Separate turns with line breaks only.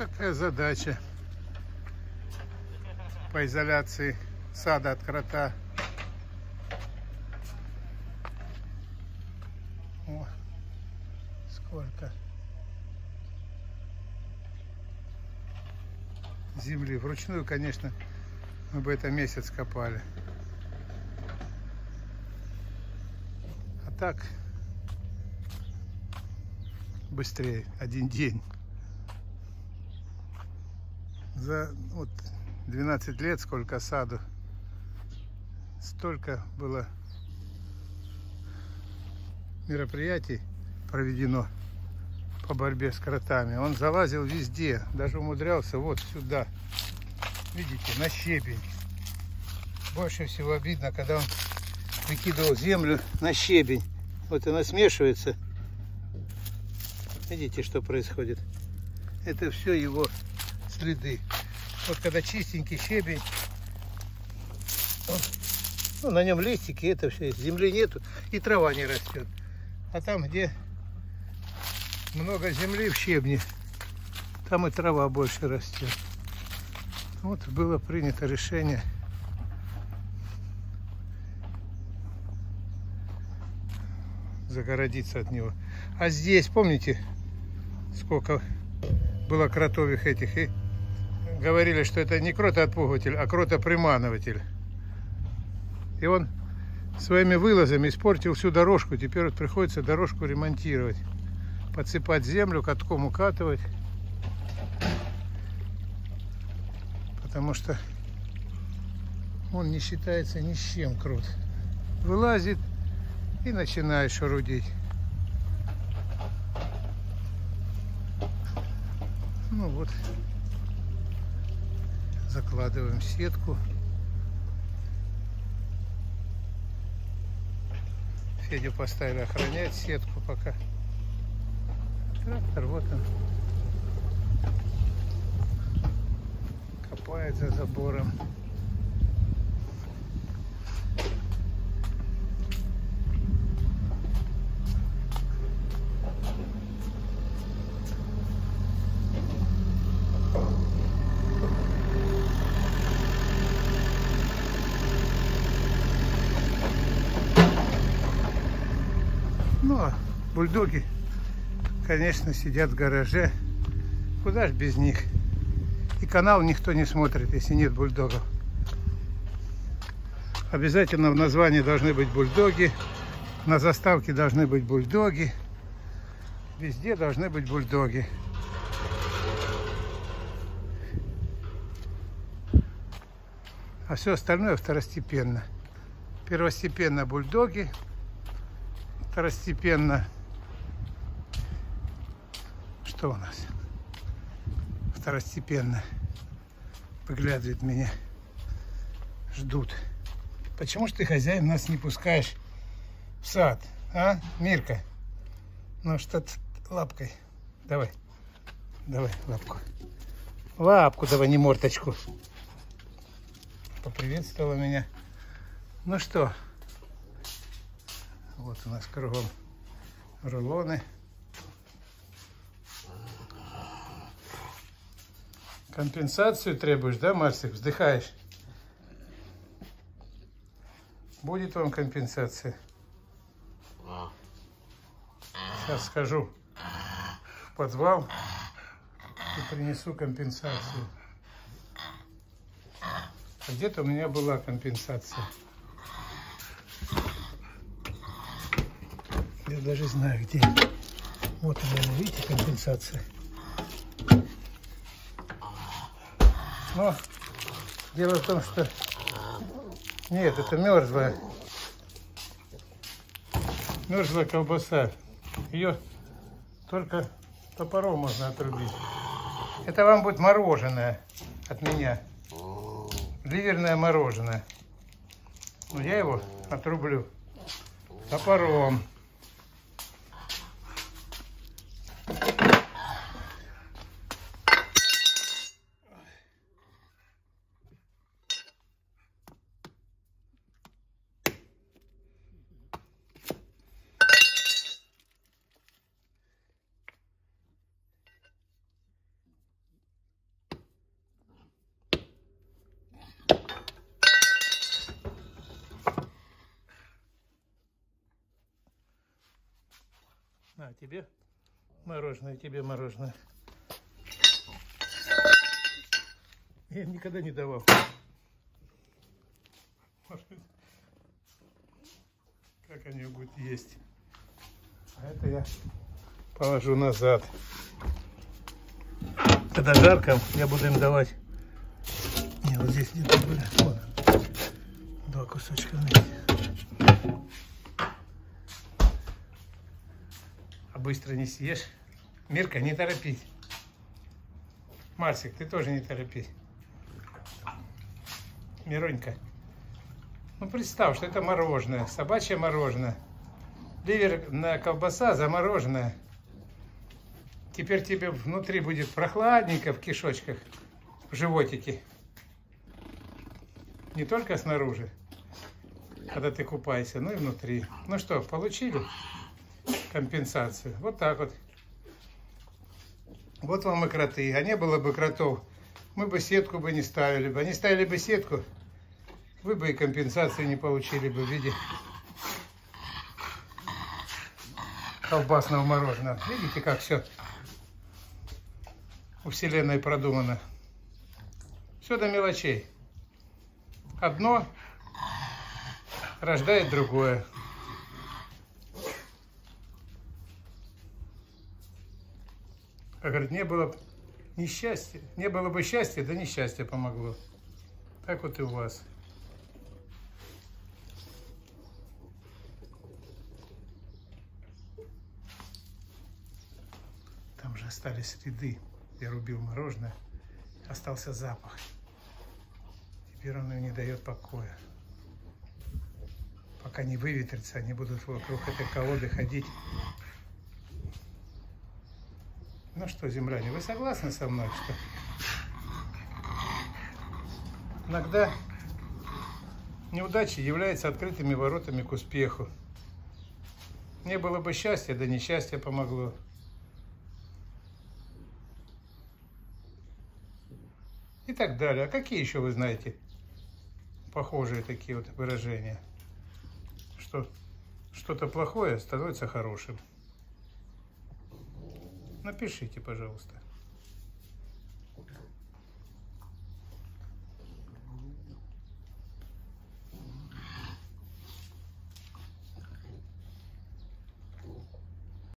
такая задача по изоляции сада от крота. О, сколько земли. Вручную, конечно, мы бы это месяц копали. А так быстрее, один день. За вот 12 лет, сколько саду, столько было мероприятий проведено по борьбе с кротами. Он залазил везде, даже умудрялся вот сюда. Видите, на щебень. Больше всего обидно, когда он выкидывал землю на щебень. Вот она смешивается. Видите, что происходит? Это все его следы. Вот когда чистенький щебень, ну, на нем листики, это все, земли нету, и трава не растет. А там, где много земли в щебне, там и трава больше растет. Вот было принято решение загородиться от него. А здесь, помните, сколько было кротовых этих, и говорили, что это не кротоотпугиватель, а кротоприманыватель. И он своими вылазами испортил всю дорожку. Теперь вот приходится дорожку ремонтировать. Подсыпать землю, катком укатывать. Потому что он не считается ни с чем крут. Вылазит и начинает шарудить. Ну вот, закладываем сетку. Федю поставили охранять сетку пока. Трактор, вот он. Копает за забором. Ну, а бульдоги, конечно, сидят в гараже. Куда ж без них? И канал никто не смотрит, если нет бульдогов. Обязательно в названии должны быть бульдоги. На заставке должны быть бульдоги. Везде должны быть бульдоги. А все остальное второстепенно. Первостепенно бульдоги, второстепенно что у нас? Второстепенно выглядывает меня. Ждут. Почему ж ты хозяин нас не пускаешь в сад а мирка? Ну что ты лапкой? Давай давай лапку. Лапку давай не морточку поприветствовала меня. Ну что? Вот у нас кругом рулоны. Компенсацию требуешь, да, Марсик? Вздыхаешь? Будет вам компенсация? Сейчас схожу в подвал и принесу компенсацию. А где-то у меня была компенсация. Я даже знаю, где. Вот она, видите, компенсация. Но дело в том, что... Нет, это мерзлая. Мерзлая колбаса. Ее только топором можно отрубить. Это вам будет мороженое от меня. Ливерное мороженое. Но я его отрублю топором. На тебе мороженое, тебе мороженое. Я никогда не давал. Как они будут есть. А это я положу назад. Когда жарко, я буду им давать. Не, вот здесь где-то были. Два кусочка вместе. А быстро не съешь. Мирка, не торопись. Марсик, ты тоже не торопись. Миронька. Ну представь, что это мороженое, собачье мороженое. Ливер на колбаса замороженная. Теперь тебе внутри будет прохладненько в кишочках, в животике. Не только снаружи, когда ты купаешься, но и внутри. Ну что, получили компенсацию? Вот так вот. Вот вам и кроты. А не было бы кротов, мы бы сетку бы не ставили бы. Они ставили бы сетку, вы бы и компенсации не получили бы в виде колбасного мороженого. Видите, как все у Вселенной продумано. Все до мелочей. Одно рождает другое. Как говорит, не было несчастья, не было бы счастья, да несчастье помогло. Так вот и у вас. Там же остались следы. Я рубил мороженое, остался запах. Теперь он мне не дает покоя. Пока не выветрится, они будут вокруг этой колоды ходить. Ну что, земляне, вы согласны со мной, что иногда неудачи являются открытыми воротами к успеху. Не было бы счастья, да несчастье помогло. и так далее. А какие еще вы знаете похожие такие вот выражения? Что что-то плохое становится хорошим. Напишите, пожалуйста.